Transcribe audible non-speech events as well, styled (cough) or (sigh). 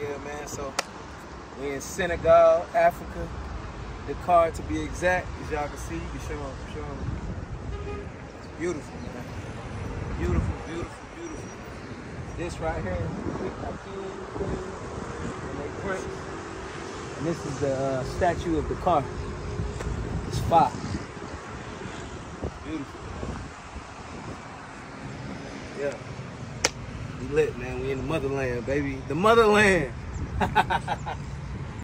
Yeah, man. So we in Senegal, Africa. Dakar to be exact, as y'all can see. You show them, show them. It's beautiful, man. Beautiful, beautiful, beautiful. This right here, and this is the uh, statue of Dakar. It's fire. Beautiful. Yeah. We lit, man. We in the motherland, baby. The motherland. (laughs)